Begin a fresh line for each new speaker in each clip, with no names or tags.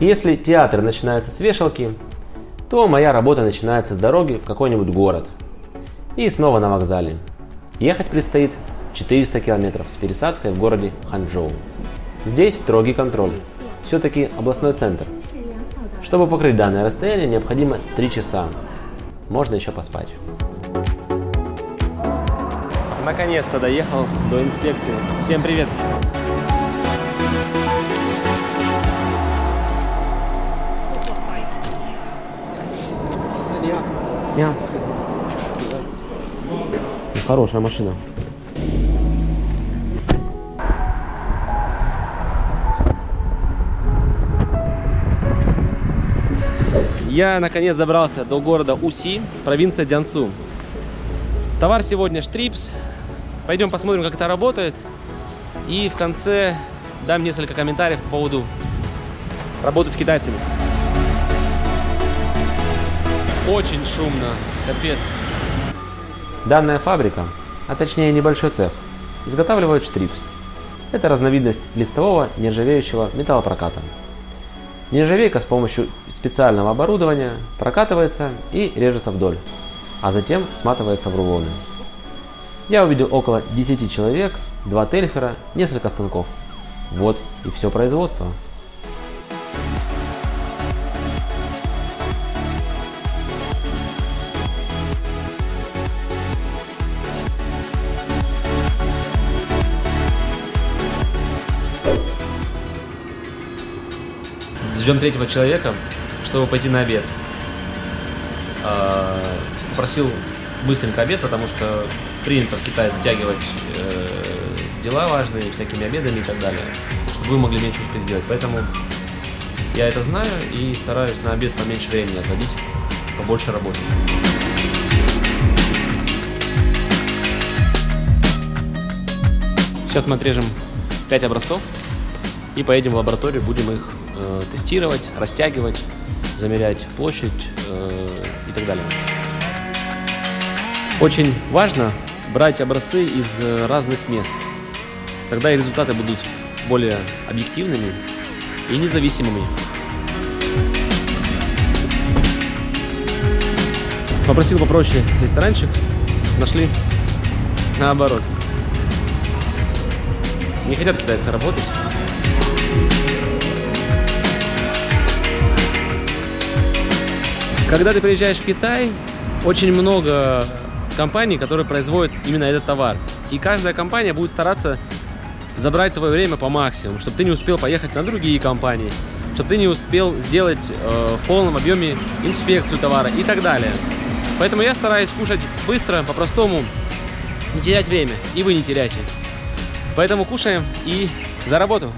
Если театр начинается с вешалки, то моя работа начинается с дороги в какой-нибудь город. И снова на вокзале. Ехать предстоит 400 километров с пересадкой в городе Ханчжоу. Здесь строгий контроль. Все-таки областной центр. Чтобы покрыть данное расстояние, необходимо 3 часа. Можно еще поспать. Наконец-то доехал до инспекции. Всем привет! Я. Хорошая машина. Я наконец добрался до города Уси, провинция Дянсу. Товар сегодня штрипс. Пойдем посмотрим, как это работает. И в конце дам несколько комментариев по поводу работы с китайцами. Очень шумно, капец. Данная фабрика, а точнее небольшой цех, изготавливает штрипс. Это разновидность листового нержавеющего металлопроката. Нержавейка с помощью специального оборудования прокатывается и режется вдоль, а затем сматывается в рулоны. Я увидел около 10 человек, два тельфера, несколько станков. Вот и все производство. Ждем третьего человека, чтобы пойти на обед. А, попросил быстренько обед, потому что принято в Китае затягивать э, дела важные всякими обедами и так далее, чтобы вы могли меньше успеть сделать. Поэтому я это знаю и стараюсь на обед поменьше времени отводить, побольше работать. Сейчас мы отрежем 5 образцов и поедем в лабораторию, будем их э, тестировать, растягивать, замерять площадь э, и так далее. Очень важно брать образцы из э, разных мест. Тогда и результаты будут более объективными и независимыми. Попросил попроще ресторанчик, нашли наоборот. Не хотят китайцы работать. Когда ты приезжаешь в Китай, очень много компаний, которые производят именно этот товар. И каждая компания будет стараться забрать твое время по максимуму, чтобы ты не успел поехать на другие компании, чтобы ты не успел сделать э, в полном объеме инспекцию товара и так далее. Поэтому я стараюсь кушать быстро, по-простому, не терять время, и вы не теряйте. Поэтому кушаем и за работу.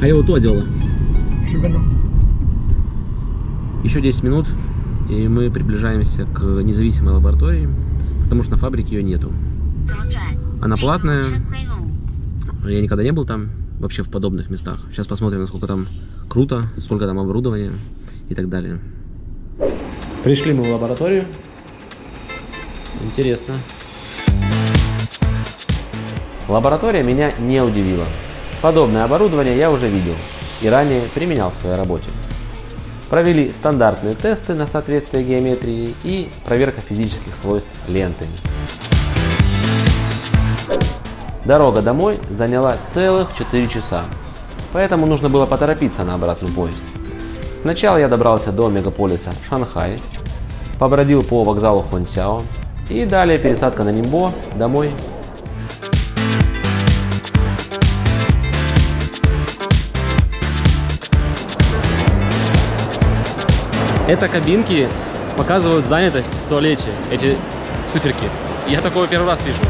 А я вот то делала. Еще 10 минут, и мы приближаемся к независимой лаборатории, потому что на фабрике ее нету. Она платная, я никогда не был там, вообще в подобных местах. Сейчас посмотрим, насколько там круто, сколько там оборудования и так далее. Пришли мы в лабораторию. Интересно. Лаборатория меня не удивила. Подобное оборудование я уже видел и ранее применял в своей работе. Провели стандартные тесты на соответствие геометрии и проверка физических свойств ленты. Дорога домой заняла целых 4 часа, поэтому нужно было поторопиться на обратный поезд. Сначала я добрался до мегаполиса Шанхай, побродил по вокзалу Хунцяо и далее пересадка на Нимбо домой Это кабинки показывают занятость в туалете, эти циферки. Я такого первый раз вижу.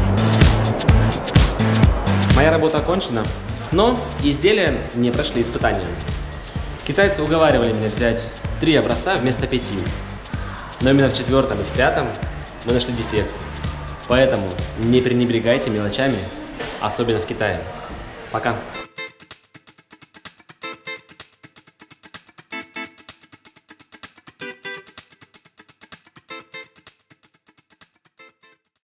Моя работа окончена, но изделия не прошли испытания. Китайцы уговаривали меня взять три образца вместо пяти. Но именно в четвертом и в пятом мы нашли дефект. Поэтому не пренебрегайте мелочами, особенно в Китае. Пока.